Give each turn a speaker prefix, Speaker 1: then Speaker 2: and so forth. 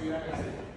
Speaker 1: subir a clase.